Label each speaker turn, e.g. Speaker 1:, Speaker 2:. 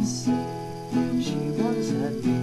Speaker 1: once, she once had me.